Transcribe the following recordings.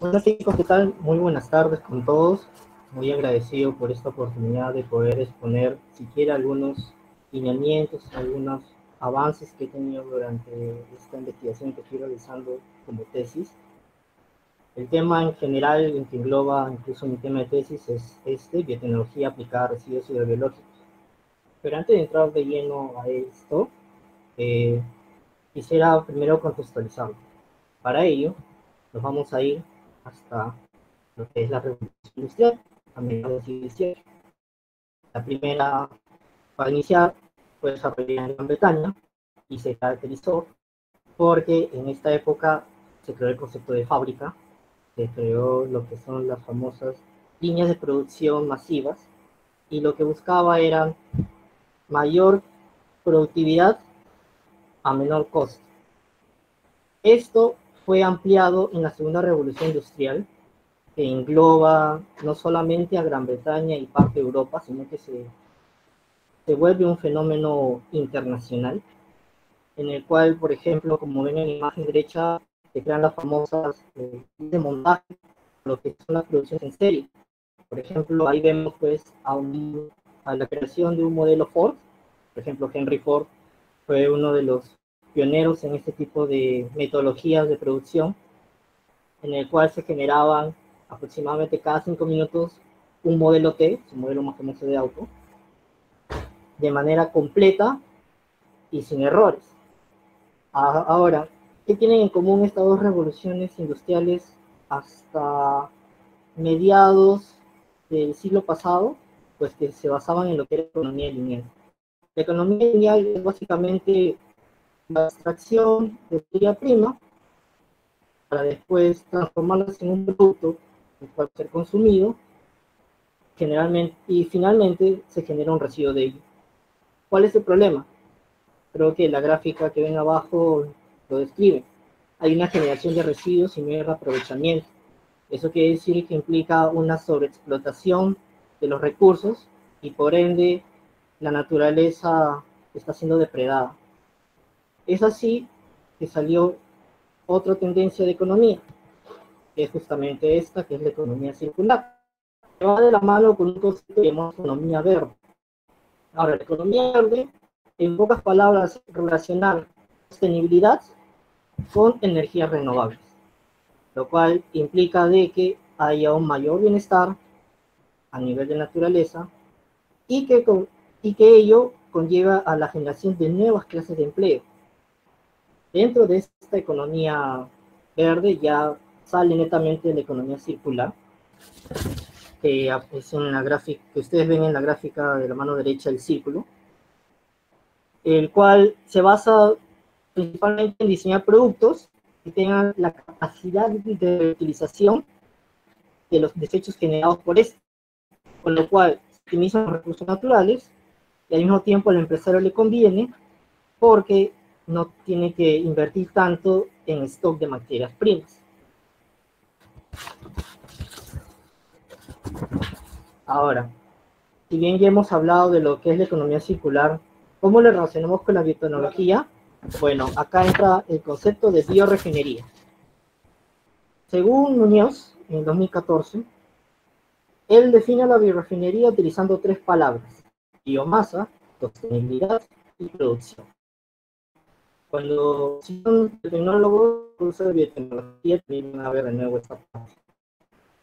Hola chicos, ¿qué tal? Muy buenas tardes con todos. Muy agradecido por esta oportunidad de poder exponer siquiera algunos lineamientos, algunos avances que he tenido durante esta investigación que estoy realizando como tesis. El tema en general, en que engloba incluso mi tema de tesis, es este, biotecnología aplicada a residuos hidrobiológicos. Pero antes de entrar de lleno a esto, eh, quisiera primero contextualizarlo. Para ello, nos vamos a ir hasta lo que es la revolución industrial a mediados del siglo La primera, para iniciar, fue desarrollada en Gran Bretaña y se caracterizó porque en esta época se creó el concepto de fábrica, se creó lo que son las famosas líneas de producción masivas y lo que buscaba era mayor productividad a menor costo. Esto fue ampliado en la segunda revolución industrial, que engloba no solamente a Gran Bretaña y parte de Europa, sino que se, se vuelve un fenómeno internacional, en el cual, por ejemplo, como ven en la imagen derecha, se crean las famosas eh, de montaje, lo que son las producciones en serie. Por ejemplo, ahí vemos pues a, a la creación de un modelo Ford, por ejemplo, Henry Ford fue uno de los pioneros en este tipo de metodologías de producción, en el cual se generaban aproximadamente cada cinco minutos un modelo T, su modelo más famoso de auto, de manera completa y sin errores. Ahora, ¿qué tienen en común estas dos revoluciones industriales hasta mediados del siglo pasado? Pues que se basaban en lo que era economía lineal. La economía lineal es básicamente la extracción de materia prima para después transformarlas en un producto que puede ser consumido generalmente y finalmente se genera un residuo de ello. ¿Cuál es el problema? Creo que la gráfica que ven abajo lo describe. Hay una generación de residuos y no hay aprovechamiento. Eso quiere decir que implica una sobreexplotación de los recursos y por ende la naturaleza está siendo depredada. Es así que salió otra tendencia de economía, que es justamente esta, que es la economía circular. Que va de la mano con un concepto que llamamos economía verde. Ahora, la economía verde, en pocas palabras, relacionar sostenibilidad con energías renovables, lo cual implica de que haya un mayor bienestar a nivel de naturaleza y que, y que ello conlleva a la generación de nuevas clases de empleo Dentro de esta economía verde ya sale netamente la economía circular, que es en la gráfica, que ustedes ven en la gráfica de la mano derecha el círculo, el cual se basa principalmente en diseñar productos que tengan la capacidad de utilización de los desechos generados por este, con lo cual se optimizan los recursos naturales y al mismo tiempo al empresario le conviene porque no tiene que invertir tanto en stock de materias primas. Ahora, si bien ya hemos hablado de lo que es la economía circular, ¿cómo le relacionamos con la biotecnología? Bueno, acá entra el concepto de biorefinería. Según Muñoz, en 2014, él define la biorefinería utilizando tres palabras, biomasa, sostenibilidad y producción. Cuando son tecnólogos, curso de biotecnología, a ver de nuevo esta parte.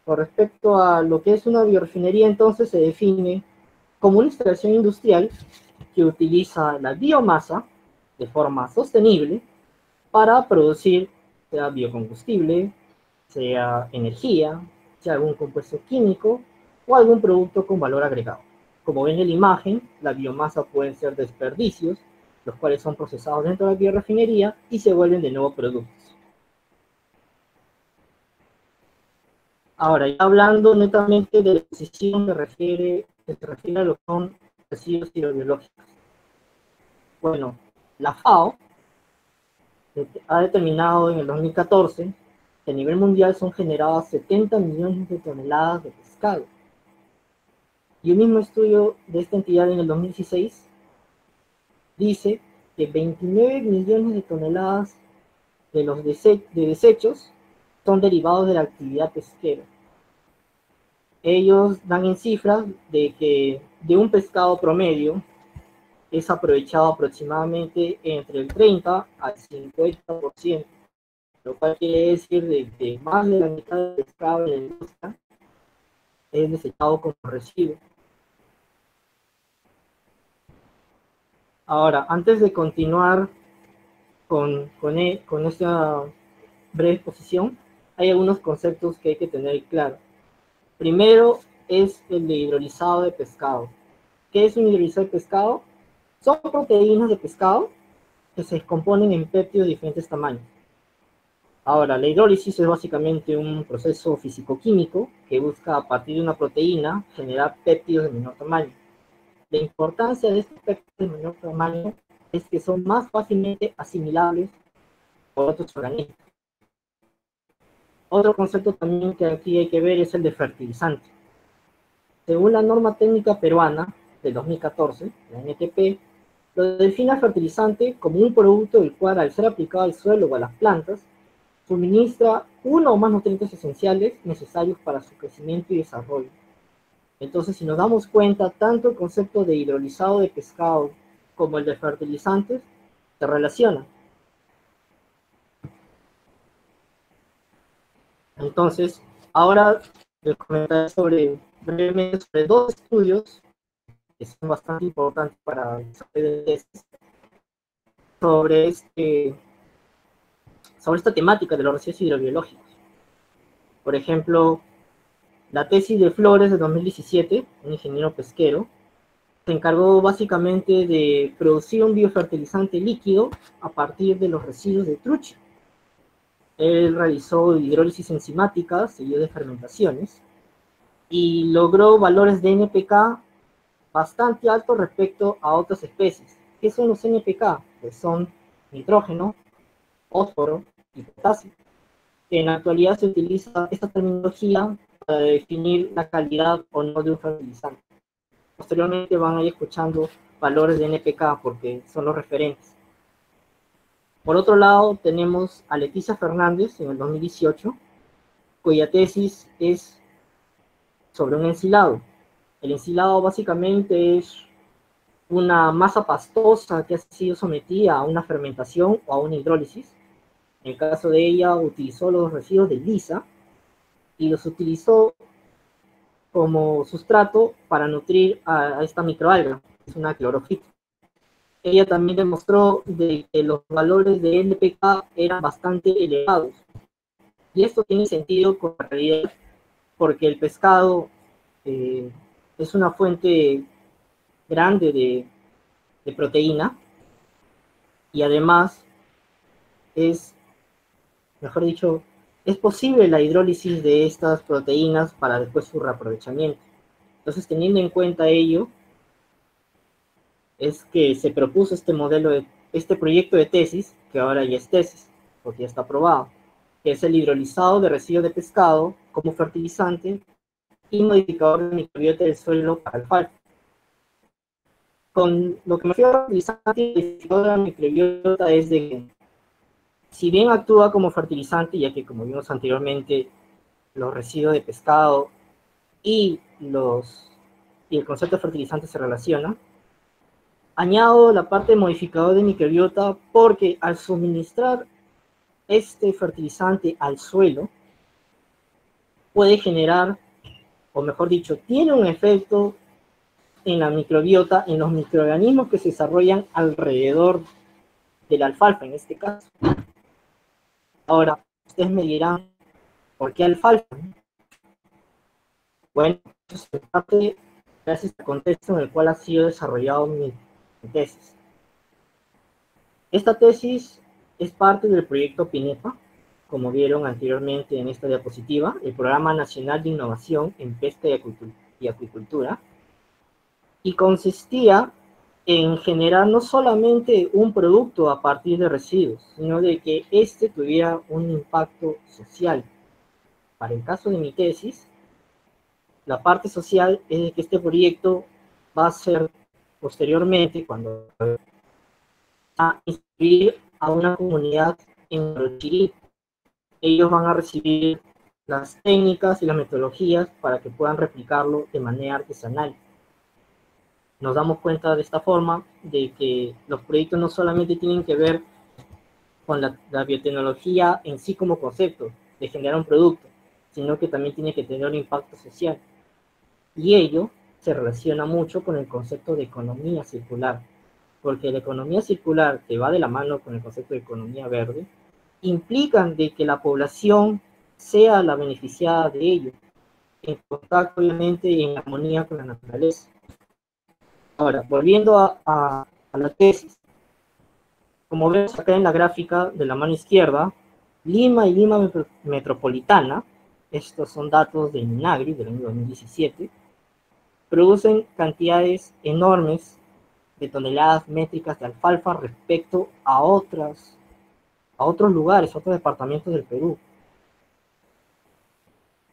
Con respecto a lo que es una biorefinería, entonces se define como una instalación industrial que utiliza la biomasa de forma sostenible para producir sea biocombustible, sea energía, sea algún compuesto químico o algún producto con valor agregado. Como ven en la imagen, la biomasa pueden ser desperdicios, los cuales son procesados dentro de la biorefinería y se vuelven de nuevo productos. Ahora, ya hablando netamente de la decisión que, refiere, que se refiere a lo que son residuos hidrobiológicos. Bueno, la FAO ha determinado en el 2014 que a nivel mundial son generadas 70 millones de toneladas de pescado. Y un mismo estudio de esta entidad en el 2016 dice que 29 millones de toneladas de los de desechos son derivados de la actividad pesquera. Ellos dan en cifras de que de un pescado promedio es aprovechado aproximadamente entre el 30 al 50%, lo cual quiere decir de que más de la mitad del pescado en la industria es desechado como residuo. Ahora, antes de continuar con, e, con esta breve exposición, hay algunos conceptos que hay que tener claro. Primero es el de hidrolizado de pescado. ¿Qué es un hidrolizado de pescado? Son proteínas de pescado que se descomponen en péptidos de diferentes tamaños. Ahora, la hidrólisis es básicamente un proceso físico-químico que busca a partir de una proteína generar péptidos de menor tamaño. La importancia de estos péptidos de menor tamaño es que son más fácilmente asimilables por otros organismos. Otro concepto también que aquí hay que ver es el de fertilizante. Según la norma técnica peruana de 2014, la NTP, lo define fertilizante como un producto del cual al ser aplicado al suelo o a las plantas, suministra uno o más nutrientes esenciales necesarios para su crecimiento y desarrollo. Entonces, si nos damos cuenta, tanto el concepto de hidrolizado de pescado como el de fertilizantes se relacionan. Entonces, ahora les comentaré sobre, brevemente sobre dos estudios que son bastante importantes para sobre este sobre esta temática de los residuos hidrobiológicos. Por ejemplo, la tesis de Flores de 2017, un ingeniero pesquero, se encargó básicamente de producir un biofertilizante líquido a partir de los residuos de trucha. Él realizó hidrólisis enzimática, seguido de fermentaciones, y logró valores de NPK bastante altos respecto a otras especies. ¿Qué son los NPK? Pues son nitrógeno, fósforo y potasio. En la actualidad se utiliza esta terminología para definir la calidad o no de un fertilizante. Posteriormente van a ir escuchando valores de NPK porque son los referentes. Por otro lado, tenemos a Leticia Fernández en el 2018, cuya tesis es sobre un ensilado. El ensilado básicamente es una masa pastosa que ha sido sometida a una fermentación o a una hidrólisis. En el caso de ella, utilizó los residuos de lisa y los utilizó como sustrato para nutrir a, esta microalga, es una clorofita. Ella también demostró de que los valores de NPK eran bastante elevados. Y esto tiene sentido con la realidad, porque el pescado eh, es una fuente grande de, de proteína y además es, mejor dicho, es posible la hidrólisis de estas proteínas para después su reaprovechamiento. Entonces, teniendo en cuenta ello, es que se propuso este modelo, de, este proyecto de tesis, que ahora ya es tesis, porque ya está aprobado, que es el hidrolizado de residuos de pescado como fertilizante y modificador de microbiota del suelo para el alfalfa. Con lo que me refiero a fertilizante de la microbiota es de si bien actúa como fertilizante, ya que como vimos anteriormente, los residuos de pescado y, el concepto de fertilizante se relaciona, añado la parte de modificador de microbiota porque al suministrar este fertilizante al suelo, puede generar, o mejor dicho, tiene un efecto en la microbiota, en los microorganismos que se desarrollan alrededor del alfalfa en este caso. Ahora, ustedes me dirán, ¿por qué alfalfa? Bueno, eso es parte gracias al contexto en el cual ha sido desarrollado mi, tesis. Esta tesis es parte del proyecto PINEPA, como vieron anteriormente en esta diapositiva, el Programa Nacional de Innovación en Pesca y Acuicultura, y consistía en generar no solamente un producto a partir de residuos, sino de que éste tuviera un impacto social. Para el caso de mi tesis, la parte social es de que este proyecto va a ser posteriormente, cuando a instruir a una comunidad en Rochirí, ellos van a recibir las técnicas y las metodologías para que puedan replicarlo de manera artesanal. Nos damos cuenta de esta forma de que los proyectos no solamente tienen que ver con la, la biotecnología en sí como concepto, de generar un producto, sino que también tiene que tener un impacto social. Y ello se relaciona mucho con el concepto de economía circular, porque la economía circular, que va de la mano con el concepto de economía verde, implican de que la población sea la beneficiada de ello, en contacto obviamente y en armonía con la naturaleza. Ahora, volviendo a, la tesis, como vemos acá en la gráfica de la mano izquierda, Lima y Lima Metropolitana, estos son datos de Minagri del año 2017, producen cantidades enormes de toneladas métricas de alfalfa respecto a otras a otros lugares, otros departamentos del Perú.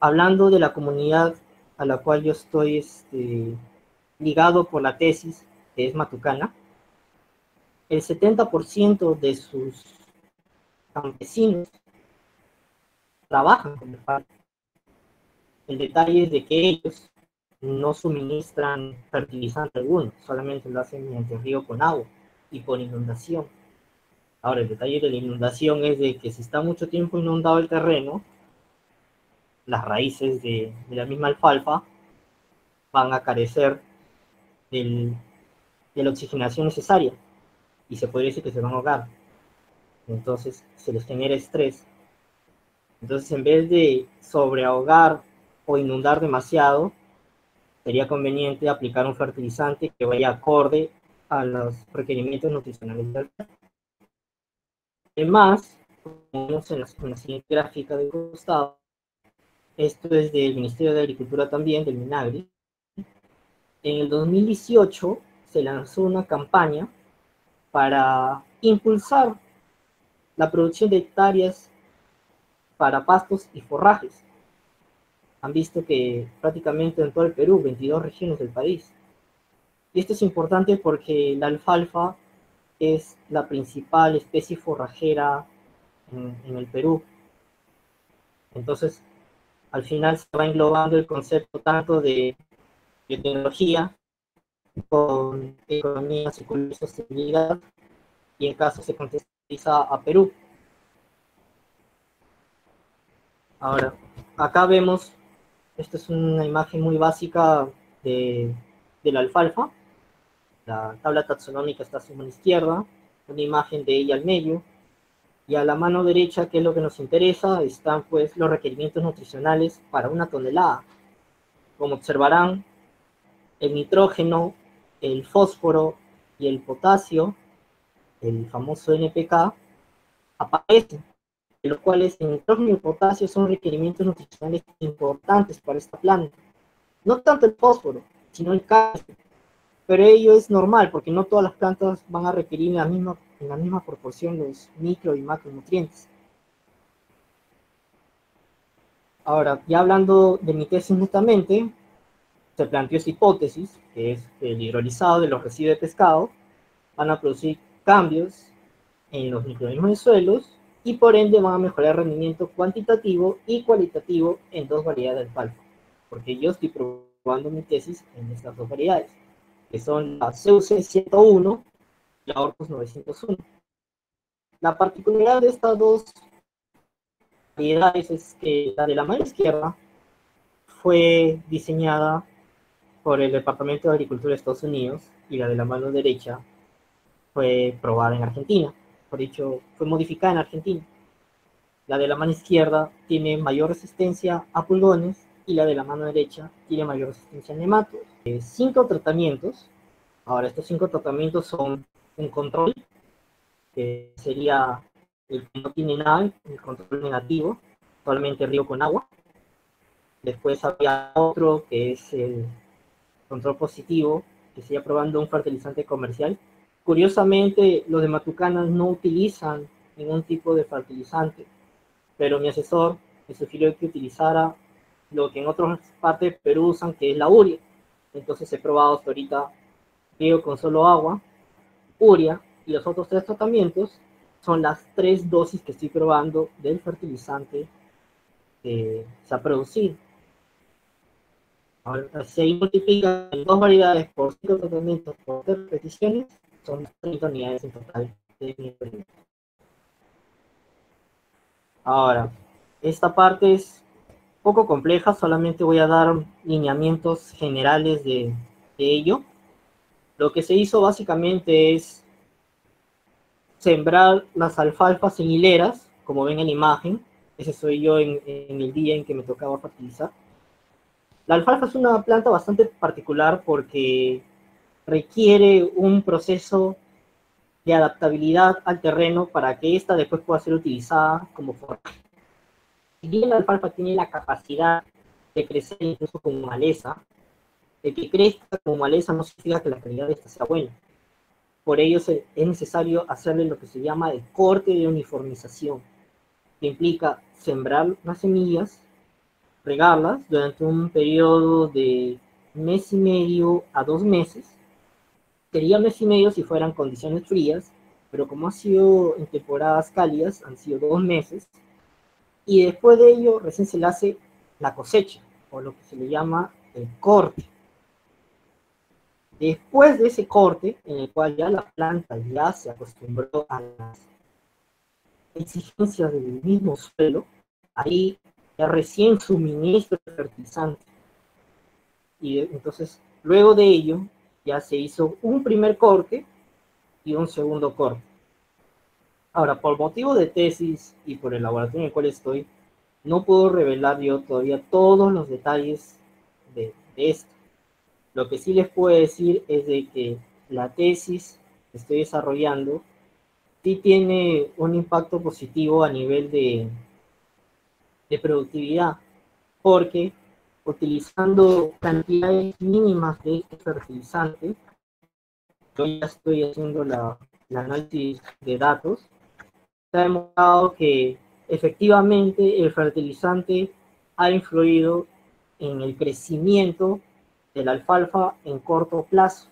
Hablando de la comunidad a la cual yo estoy este, ligado por la tesis, que es Matucana, el 70% de sus campesinos trabajan con el El detalle es de que ellos no suministran fertilizante alguno, solamente lo hacen mediante río con agua y por inundación. Ahora, el detalle de la inundación es de que si está mucho tiempo inundado el terreno, las raíces de, la misma alfalfa van a carecer de la oxigenación necesaria y se podría decir que se van a ahogar. Entonces se les genera estrés. Entonces en vez de sobreahogar o inundar demasiado, sería conveniente aplicar un fertilizante que vaya acorde a los requerimientos nutricionales del Además, como vemos en la, siguiente gráfica de costado, esto es del Ministerio de Agricultura también, del Minagri. En el 2018 se lanzó una campaña para impulsar la producción de hectáreas para pastos y forrajes. Han visto que prácticamente en todo el Perú, 22 regiones del país. Y esto es importante porque la alfalfa es la principal especie forrajera en, el Perú. Entonces, al final se va englobando el concepto tanto de biotecnología con economía circular y sostenibilidad, y en caso se contextualiza a Perú. Ahora, acá vemos, esta es una imagen muy básica de, de la alfalfa, la tabla taxonómica está a su mano izquierda, una imagen de ella al medio, y a la mano derecha, que es lo que nos interesa, están pues los requerimientos nutricionales para una tonelada. Como observarán, el nitrógeno, el fósforo y el potasio, el famoso NPK, aparecen, de los cuales el nitrógeno y el potasio son requerimientos nutricionales importantes para esta planta. No tanto el fósforo, sino el calcio, pero ello es normal porque no todas las plantas van a requerir en la misma, en la misma proporción los micro y macronutrientes. Ahora, ya hablando de mi tesis netamente, se planteó hipótesis, que es el hidrolizado de los residuos de pescado, van a producir cambios en los microorganismos de suelos y por ende van a mejorar el rendimiento cuantitativo y cualitativo en dos variedades de alfalfa, porque yo estoy probando mi tesis en estas dos variedades que son la CUC 101 y la Orcus 901. La particularidad de estas dos variedades es que la de la mano izquierda fue diseñada por el Departamento de Agricultura de Estados Unidos y la de la mano derecha fue probada en Argentina. Por dicho, fue modificada en Argentina. La de la mano izquierda tiene mayor resistencia a pulgones y la de la mano derecha tiene mayor resistencia a nematodos. Eh, cinco tratamientos. Ahora, estos cinco tratamientos son un control, que sería el que no tiene nada, el control negativo, solamente río con agua. Después había otro que es el control positivo, que sería probando un fertilizante comercial. Curiosamente, los de Matucanas no utilizan ningún tipo de fertilizante, pero mi asesor me sugirió que utilizara lo que en otras partes de Perú usan, que es la uria. Entonces he probado hasta ahorita riego con solo agua, uria y los otros tres tratamientos son las tres dosis que estoy probando del fertilizante que se ha producido. Ahora, si ahí dos variedades por cinco tratamientos por tres repeticiones, son 30 unidades en total de mi. Ahora, esta parte es poco compleja, solamente voy a dar lineamientos generales de, de ello. Lo que se hizo básicamente es sembrar las alfalfas en hileras, como ven en la imagen. Ese soy yo en, en, el día en que me tocaba fertilizar. La alfalfa es una planta bastante particular porque requiere un proceso de adaptabilidad al terreno para que ésta después pueda ser utilizada como forraje. Si bien la alfalfa tiene la capacidad de crecer incluso como maleza, el que crezca como maleza no significa que la calidad de esta sea buena. Por ello es necesario hacerle lo que se llama el corte de uniformización, que implica sembrar las semillas, regarlas durante un periodo de mes y medio a dos meses. Sería mes y medio si fueran condiciones frías, pero como ha sido en temporadas cálidas, han sido dos meses. Y después de ello recién se le hace la cosecha, o lo que se le llama el corte. Después de ese corte, en el cual ya la planta ya se acostumbró a las exigencias del mismo suelo, ahí recién suministro el fertilizante. Y entonces, luego de ello, ya se hizo un primer corte y un segundo corte. Ahora, por motivo de tesis y por el laboratorio en el cual estoy, no puedo revelar yo todavía todos los detalles de, de esto. Lo que sí les puedo decir es de que la tesis que estoy desarrollando sí tiene un impacto positivo a nivel de, de productividad, porque utilizando cantidades mínimas de este fertilizante, yo ya estoy haciendo la, la análisis de datos, se ha demostrado que efectivamente el fertilizante ha influido en el crecimiento de la alfalfa en corto plazo.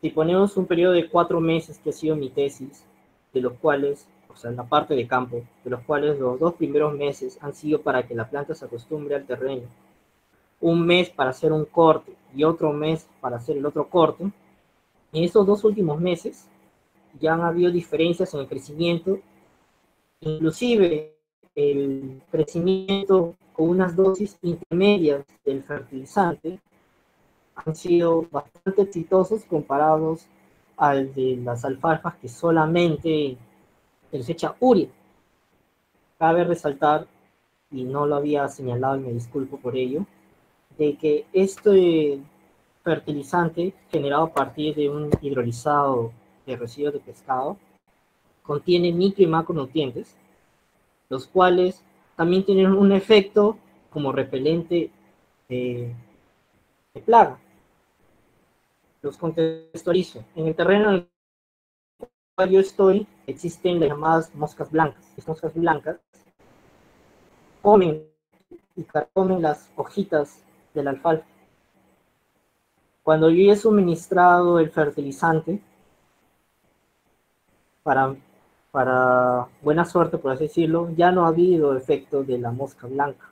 Si ponemos un periodo de cuatro meses, que ha sido mi tesis, de los cuales, o sea, en la parte de campo, de los cuales los dos primeros meses han sido para que la planta se acostumbre al terreno, un mes para hacer un corte y otro mes para hacer el otro corte, en estos dos últimos meses ya han habido diferencias en el crecimiento, inclusive el crecimiento con unas dosis intermedias del fertilizante han sido bastante exitosos comparados al de las alfalfas que solamente desecha urea. Cabe resaltar, y no lo había señalado y me disculpo por ello, de que este fertilizante generado a partir de un hidrolizado de residuos de pescado contiene micro y macronutrientes los cuales también tienen un efecto como repelente de, plaga. Los contextualizo. En el terreno en yo estoy, existen las llamadas moscas blancas. Las moscas blancas comen y carcomen las hojitas del alfalfa. Cuando yo he suministrado el fertilizante para para buena suerte, por así decirlo, ya no ha habido efecto de la mosca blanca.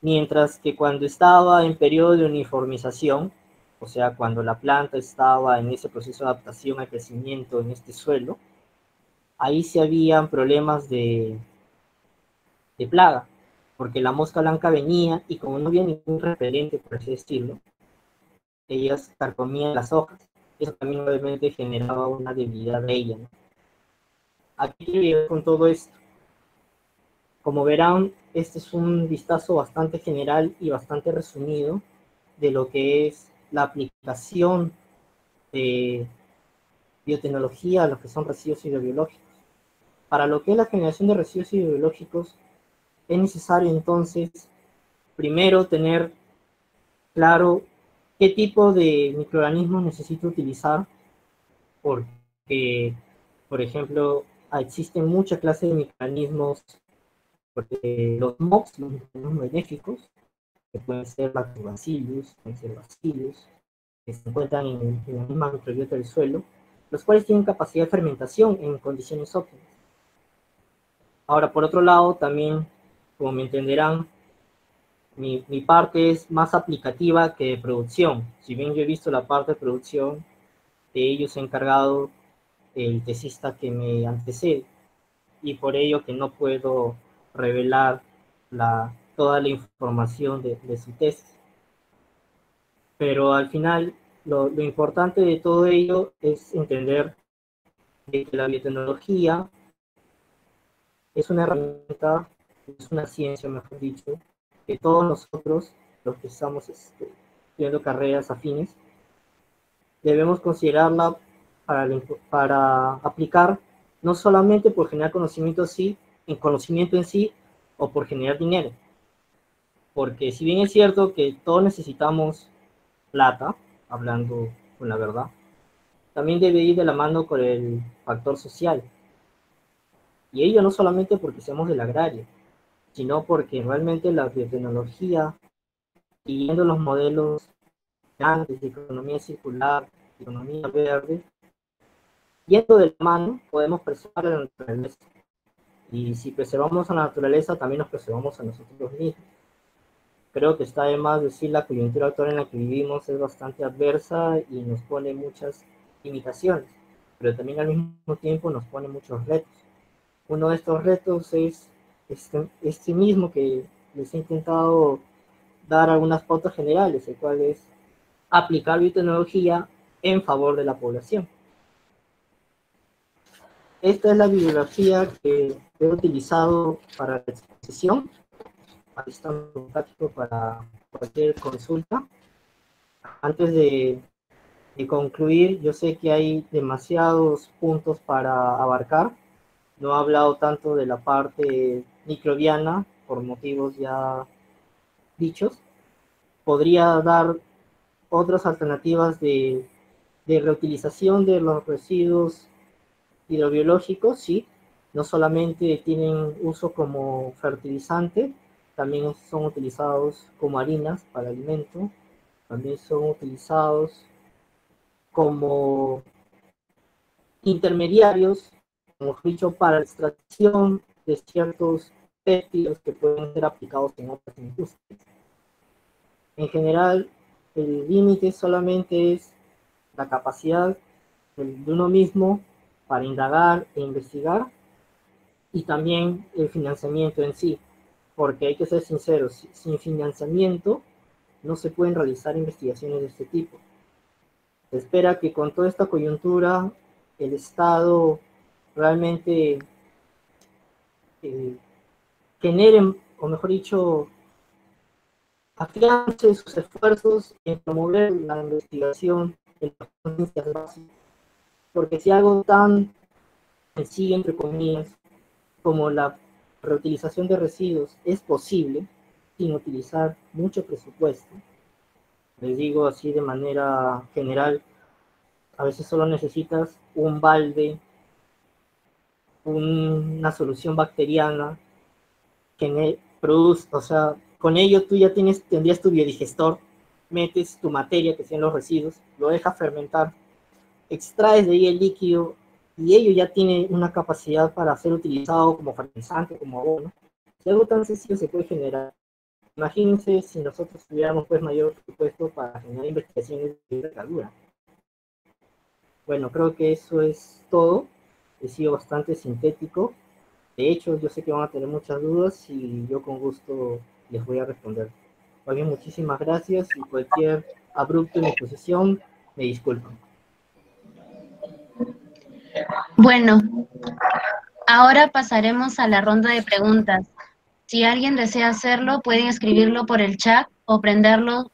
Mientras que cuando estaba en periodo de uniformización, o sea, cuando la planta estaba en ese proceso de adaptación al crecimiento en este suelo, ahí sí habían problemas de, de plaga, porque la mosca blanca venía y como no había ningún repelente, por así decirlo, ellas carcomían las hojas. Eso también obviamente generaba una debilidad de ella, ¿no? Aquí con todo esto. Como verán, este es un vistazo bastante general y bastante resumido de lo que es la aplicación de biotecnología a lo que son residuos hidrobiológicos. Para lo que es la generación de residuos hidrobiológicos, es necesario entonces primero tener claro qué tipo de microorganismos necesito utilizar, porque, por ejemplo, existen muchas clases de porque los MOX, los mecanismos benéficos, que pueden ser lactobacillus, pueden ser bacillus, que se encuentran en, la misma microbiota del suelo, los cuales tienen capacidad de fermentación en condiciones óptimas. Ahora, por otro lado, también, como me entenderán, mi, mi, parte es más aplicativa que de producción. Si bien yo he visto la parte de producción, de ellos he encargado el tesista que me antecede y por ello que no puedo revelar la, toda la información de, de su tesis. Pero al final, lo, lo, importante de todo ello es entender que la biotecnología es una herramienta, es una ciencia, mejor dicho, que todos nosotros, los que estamos este, estudiando carreras afines, debemos considerarla para, para aplicar no solamente por generar conocimiento, sí, en conocimiento en sí o por generar dinero. Porque si bien es cierto que todos necesitamos plata, hablando con la verdad, también debe ir de la mano con el factor social. Y ello no solamente porque seamos del agrario, sino porque realmente la biotecnología, siguiendo los modelos grandes de economía circular, economía verde, yendo de la mano podemos preservar la naturaleza. Y si preservamos a la naturaleza, también nos preservamos a nosotros mismos. Creo que está de más decir la coyuntura actual en la que vivimos es bastante adversa y nos pone muchas limitaciones, pero también al mismo tiempo nos pone muchos retos. Uno de estos retos es este, este mismo que les he intentado dar algunas pautas generales, el cual es aplicar biotecnología en favor de la población. Esta es la bibliografía que he utilizado para la exposición. Está para cualquier consulta. Antes de, de, concluir, yo sé que hay demasiados puntos para abarcar. No he hablado tanto de la parte microbiana por motivos ya dichos. Podría dar otras alternativas de, de reutilización de los residuos hidrobiológicos, sí, no solamente tienen uso como fertilizante, también son utilizados como harinas para alimento, también son utilizados como intermediarios, como dicho, para la extracción de ciertos péptidos que pueden ser aplicados en otras industrias. En general, el límite solamente es la capacidad de uno mismo para indagar e investigar y también el financiamiento en sí, porque hay que ser sinceros, sin financiamiento no se pueden realizar investigaciones de este tipo. Se espera que con toda esta coyuntura el Estado realmente eh, genere, o mejor dicho, afiance sus esfuerzos en promover la investigación en las ciencias básicas porque si algo tan sencillo, entre comillas, como la reutilización de residuos es posible sin utilizar mucho presupuesto, les digo así de manera general, a veces solo necesitas un balde, una solución bacteriana que produce, o sea, con ello tú ya tienes, tendrías tu biodigestor, metes tu materia, que sean los residuos, lo dejas fermentar extraes de ahí el líquido y ello ya tiene una capacidad para ser utilizado como fertilizante, como abono. Si algo tan sencillo se puede generar, imagínense si nosotros tuviéramos pues mayor presupuesto para generar investigaciones de hidrocarbura. Bueno, creo que eso es todo. He sido bastante sintético. De hecho, yo sé que van a tener muchas dudas y yo con gusto les voy a responder. Muy muchísimas gracias y cualquier abrupto en mi posición, me disculpan. Bueno, ahora pasaremos a la ronda de preguntas. Si alguien desea hacerlo, pueden escribirlo por el chat o prenderlo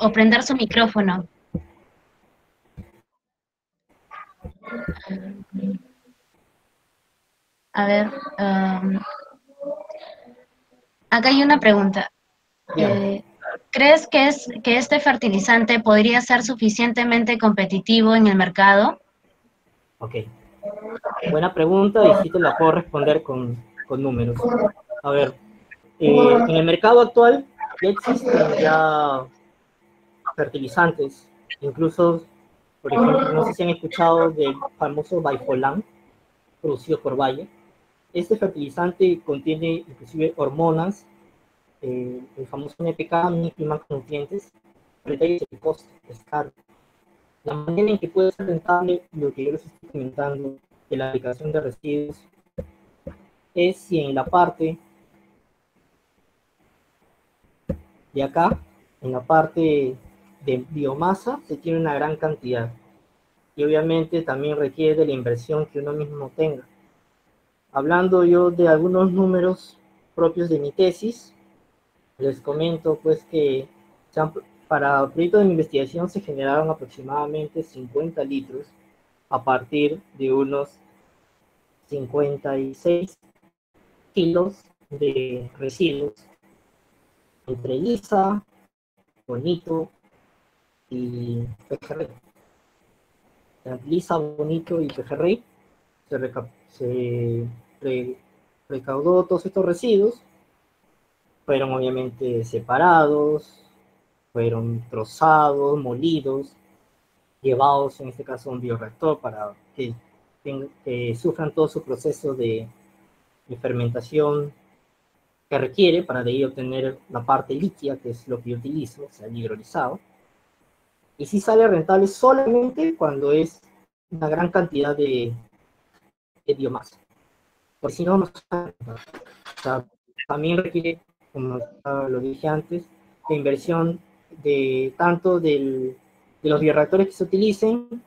o prender su micrófono. A ver, um, acá hay una pregunta. Eh, ¿Crees que, es, que este fertilizante podría ser suficientemente competitivo en el mercado? Ok. Buena pregunta y sí te la puedo responder con, con números. A ver, eh, en el mercado actual ya existen ya fertilizantes, incluso Por ejemplo, no sé si han escuchado del famoso Baifolán, producido por Bayer. Este fertilizante contiene inclusive hormonas, eh, el famoso NPK, nutrientes, pero el costo, es caro. La manera en que puede ser rentable lo que yo les estoy comentando de la aplicación de residuos es si en la parte de acá, en la parte de biomasa, se tiene una gran cantidad. Y obviamente también requiere de la inversión que uno mismo tenga. Hablando yo de algunos números propios de mi tesis, les comento pues que para el proyecto de investigación se generaron aproximadamente 50 litros a partir de unos 56 kilos de residuos entre lisa, bonito y pejerrey. Lisa, bonito y pejerrey se, se recaudó todos estos residuos, fueron obviamente separados, fueron trozados, molidos, llevados en este caso a un bioreactor para que, sufran todo su proceso de, fermentación que requiere para de ahí obtener la parte líquida, que es lo que yo utilizo, o sea, el hidrolizado. Y si sale rentable solamente cuando es una gran cantidad de, biomasa. Por si no, no también requiere, como lo dije antes, de inversión de tanto de los bioreactores que se utilicen,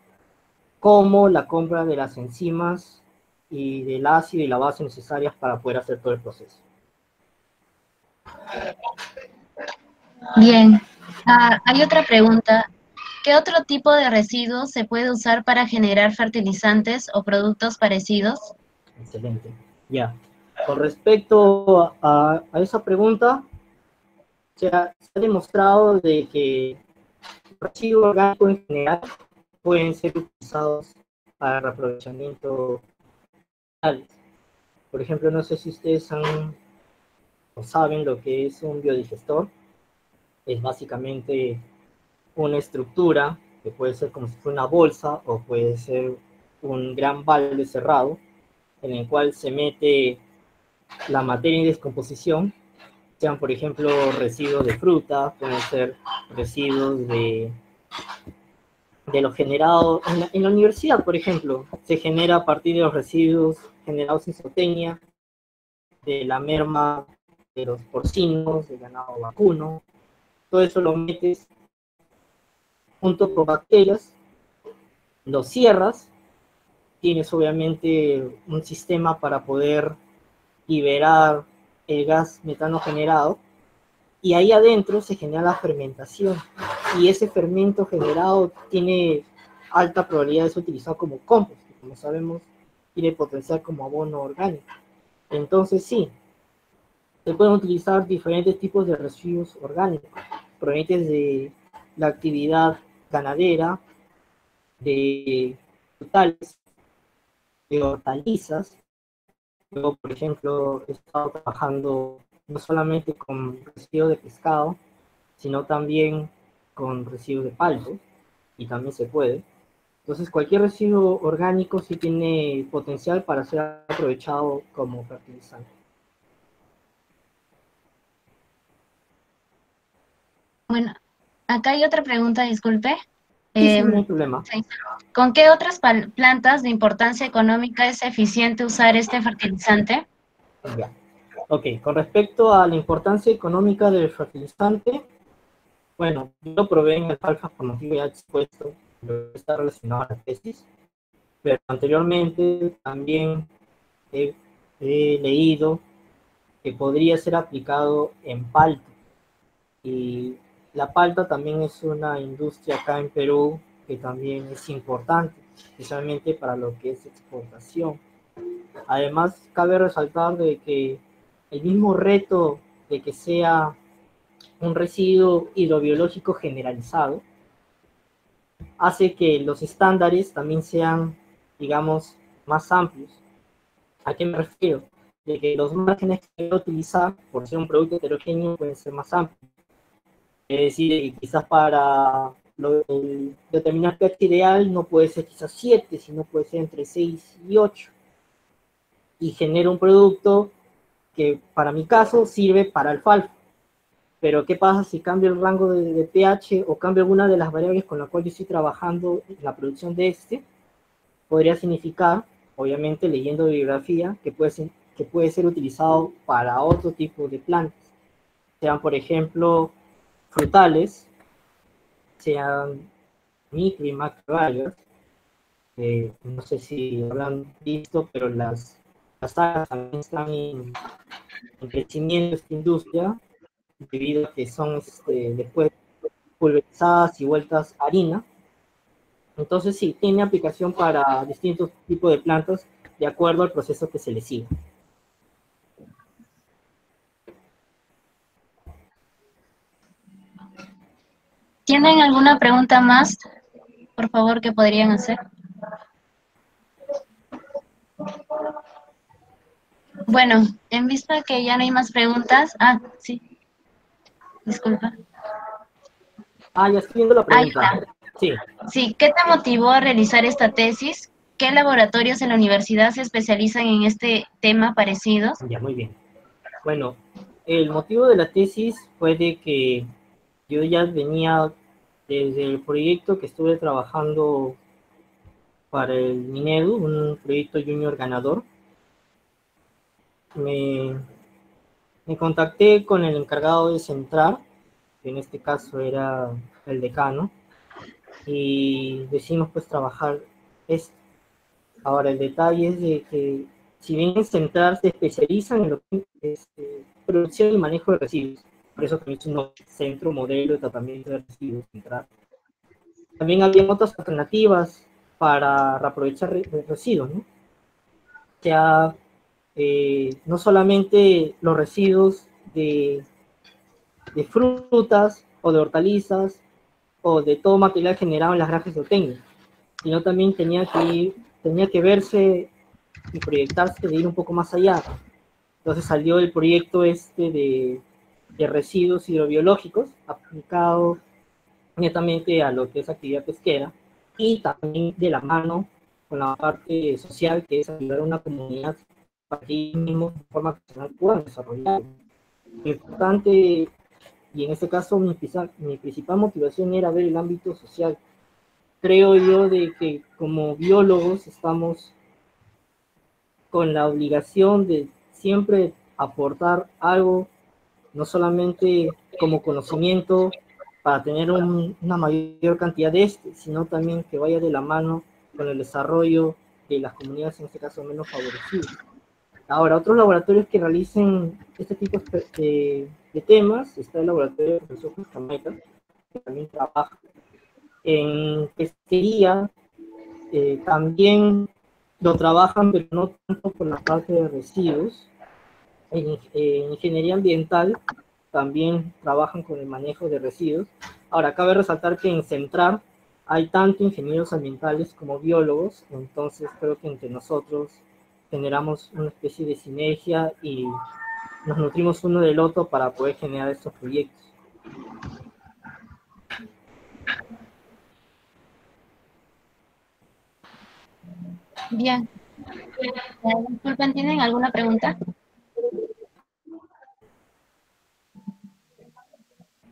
como la compra de las enzimas y del ácido y la base necesarias para poder hacer todo el proceso. Bien, ah, hay otra pregunta. ¿Qué otro tipo de residuos se puede usar para generar fertilizantes o productos parecidos? Excelente. Ya. Con respecto a esa pregunta, se ha, demostrado de que residuos orgánicos en general pueden ser utilizados para reaprovechamiento. Por ejemplo, no sé si ustedes han o saben lo que es un biodigestor. Es básicamente una estructura que puede ser como si fuera una bolsa o puede ser un gran balde cerrado en el cual se mete la materia en descomposición sean, por ejemplo, residuos de fruta, pueden ser residuos de, de lo generado en la, universidad, por ejemplo, se genera a partir de los residuos generados en zootecnia, de la merma de los porcinos, del ganado vacuno, todo eso lo metes junto con bacterias, lo cierras, tienes obviamente un sistema para poder liberar el gas metano generado y ahí adentro se genera la fermentación y ese fermento generado tiene alta probabilidad de ser utilizado como compost, que como sabemos tiene potencial como abono orgánico. Entonces sí, se pueden utilizar diferentes tipos de residuos orgánicos provenientes de la actividad ganadera, de frutales, de hortalizas, yo, por ejemplo, he estado trabajando no solamente con residuos de pescado, sino también con residuos de palto, y también se puede. Entonces, cualquier residuo orgánico sí tiene potencial para ser aprovechado como fertilizante. Bueno, acá hay otra pregunta, disculpe. Eh, no hay problema. ¿Con qué otras plantas de importancia económica es eficiente usar este fertilizante? Ok, con respecto a la importancia económica del fertilizante, bueno, yo lo probé en alfalfa como ya expuesto, está relacionado a la tesis, pero anteriormente también he, he leído que podría ser aplicado en palto. Y la palta también es una industria acá en Perú que también es importante, especialmente para lo que es exportación. Además, cabe resaltar de que el mismo reto de que sea un residuo hidrobiológico generalizado hace que los estándares también sean, digamos, más amplios. ¿A qué me refiero? De que los márgenes que voy a utilizar por ser un producto heterogéneo pueden ser más amplios. Es decir, quizás para el determinar pH ideal no puede ser quizás 7, sino puede ser entre 6 y 8. Y genera un producto que para mi caso sirve para alfalfa. Pero ¿qué pasa si cambio el rango de, pH o cambio alguna de las variables con las cuales yo estoy trabajando en la producción de este? Podría significar, obviamente leyendo bibliografía, que puede ser, que puede ser utilizado para otro tipo de plantas. Sean, por ejemplo, frutales, sean micro y macro eh, no sé si habrán visto, pero las, las también están en, crecimiento de esta industria, debido a que son este, después pulverizadas y vueltas harina. Entonces sí, tiene aplicación para distintos tipos de plantas de acuerdo al proceso que se le siga. ¿Tienen alguna pregunta más, por favor, que podrían hacer? Bueno, en vista que ya no hay más preguntas. Ah, sí. Disculpa. Ah, ya estoy viendo la pregunta. Sí. sí, ¿qué te motivó a realizar esta tesis? ¿Qué laboratorios en la universidad se especializan en este tema parecido? Ya, muy bien. Bueno, el motivo de la tesis fue de que yo ya venía desde el proyecto que estuve trabajando para el Minedu, un proyecto junior ganador. Me, me contacté con el encargado de Centrar, que en este caso era el decano, y decidimos pues trabajar esto. Ahora, el detalle es de que si bien en Centrar se especializan en lo que es este, producción y manejo de residuos, por eso también es un centro modelo de tratamiento de residuos central. También había otras alternativas para reaprovechar residuos, ¿no? O sea, eh, no solamente los residuos de, de, frutas o de hortalizas o de todo material generado en las granjas de técnicos, sino también tenía que, tenía que verse y proyectarse de ir un poco más allá. Entonces salió el proyecto este de de residuos hidrobiológicos aplicado netamente a lo que es actividad pesquera y también de la mano con la parte social que es ayudar a una comunidad para que mismos de forma personal puedan desarrollar. Lo importante, y en este caso mi, mi principal motivación era ver el ámbito social. Creo yo de que como biólogos estamos con la obligación de siempre aportar algo no solamente como conocimiento para tener una mayor cantidad de este, sino también que vaya de la mano con el desarrollo de las comunidades, en este caso menos favorecidas. Ahora, otros laboratorios que realicen este tipo de, temas, está el laboratorio del profesor Jamaica, que también trabaja en pesquería, eh, también lo trabajan, pero no tanto por la parte de residuos, en, ingeniería ambiental también trabajan con el manejo de residuos. Ahora, cabe resaltar que en Centrar hay tanto ingenieros ambientales como biólogos, entonces creo que entre nosotros generamos una especie de sinergia y nos nutrimos uno del otro para poder generar estos proyectos. Bien. Disculpen, ¿tienen alguna pregunta?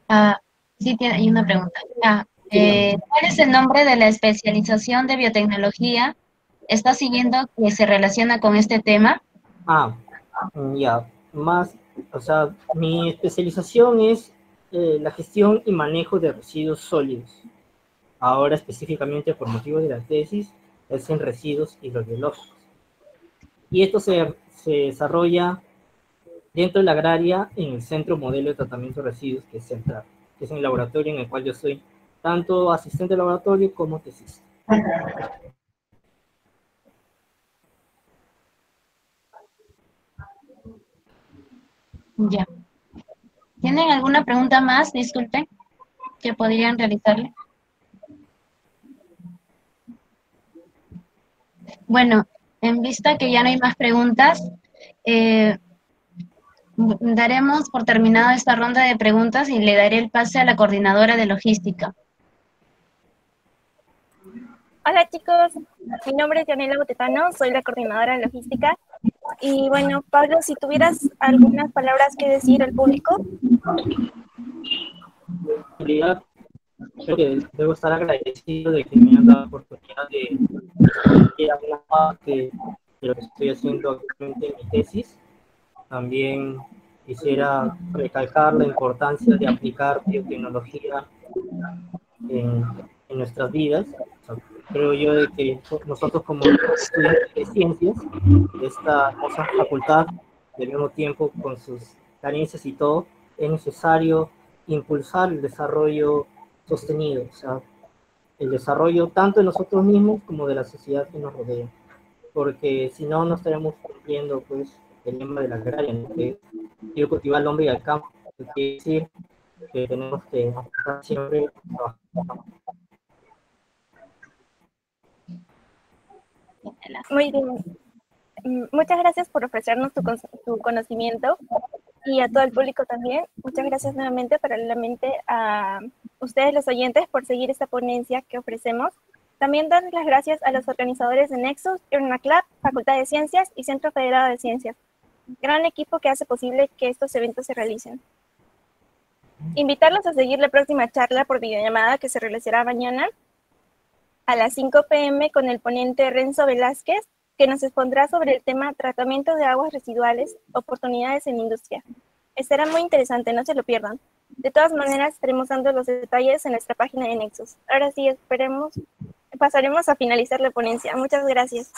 Ah, sí, tiene, hay una pregunta. Ah, eh, ¿Cuál es el nombre de la especialización de biotecnología? ¿Está siguiendo que se relaciona con este tema? Ah, ya, más, o sea, mi especialización es eh, la gestión y manejo de residuos sólidos. Ahora específicamente por motivo de la tesis es en residuos hidrobiológicos. Y esto se, se desarrolla dentro de la agraria en el Centro Modelo de Tratamiento de Residuos, que es Central, que es el laboratorio en el cual yo soy tanto asistente de laboratorio como tesista. Ya. ¿Tienen alguna pregunta más? Disculpen, que podrían realizarle. Bueno, en vista que ya no hay más preguntas, eh, daremos por terminada esta ronda de preguntas y le daré el pase a la coordinadora de logística. Hola chicos, mi nombre es Yanela Botetano, soy la coordinadora de logística. Y bueno, Pablo, si tuvieras algunas palabras que decir al público. Creo que debo estar agradecido de que me han dado la oportunidad de ir a una parte de lo que estoy haciendo actualmente en mi tesis. También quisiera recalcar la importancia de aplicar biotecnología en, nuestras vidas. Creo yo de que nosotros como estudiantes de ciencias de esta hermosa facultad, del mismo tiempo con sus carencias y todo, es necesario impulsar el desarrollo sostenido, o sea, el desarrollo tanto de nosotros mismos como de la sociedad que nos rodea, porque si no, no estaremos cumpliendo pues el lema de la agraria, ¿no? que quiero cultivar al hombre y al campo, que quiere decir que tenemos que siempre trabajar Muy bien. Mm, muchas gracias por ofrecernos tu, conocimiento y a todo el público también. Muchas gracias nuevamente, paralelamente a ustedes los oyentes, por seguir esta ponencia que ofrecemos. También dar las gracias a los organizadores de Nexus, Club, Facultad de Ciencias y Centro Federado de Ciencias. Gran equipo que hace posible que estos eventos se realicen. Invitarlos a seguir la próxima charla por videollamada que se realizará mañana a las 5 pm con el ponente Renzo Velázquez, que nos expondrá sobre el tema tratamiento de aguas residuales, oportunidades en industria. Estará muy interesante, no se lo pierdan. De todas maneras, estaremos dando los detalles en nuestra página de Nexus. Ahora sí, esperemos, pasaremos a finalizar la ponencia. Muchas gracias.